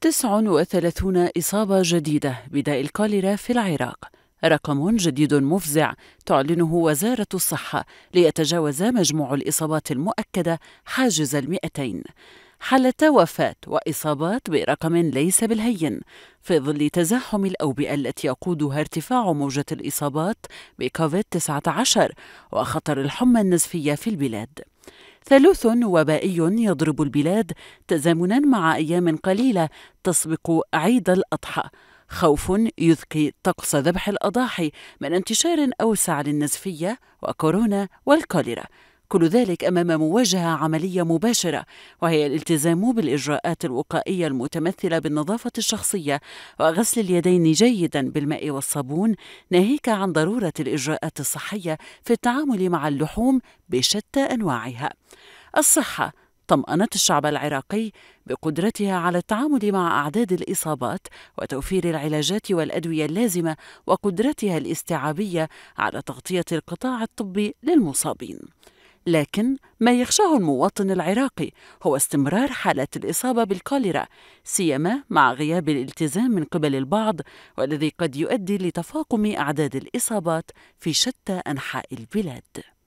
39 إصابة جديدة بداء الكوليرا في العراق. رقم جديد مفزع تعلنه وزارة الصحة ليتجاوز مجموع الإصابات المؤكدة حاجز المئتين. حالة وفاة وإصابات برقم ليس بالهين. في ظل تزاحم الأوبئة التي يقودها ارتفاع موجة الإصابات بكوفيد 19 وخطر الحمى النزفية في البلاد. ثالوث وبائي يضرب البلاد تزامنا مع أيام قليلة تسبق عيد الأضحى. خوف يذكي طقس ذبح الأضاحي من انتشار أوسع للنزفية وكورونا والكوليرا. كل ذلك أمام مواجهه عملية مباشرة وهي الالتزام بالإجراءات الوقائية المتمثلة بالنظافة الشخصية وغسل اليدين جيدا بالماء والصابون ناهيك عن ضرورة الإجراءات الصحية في التعامل مع اللحوم بشتى أنواعها الصحة طمأنت الشعب العراقي بقدرتها على التعامل مع أعداد الإصابات وتوفير العلاجات والأدوية اللازمة وقدرتها الاستيعابية على تغطية القطاع الطبي للمصابين. لكن ما يخشاه المواطن العراقي هو استمرار حالات الإصابة بالكوليرا سيما مع غياب الالتزام من قبل البعض والذي قد يؤدي لتفاقم أعداد الإصابات في شتى أنحاء البلاد.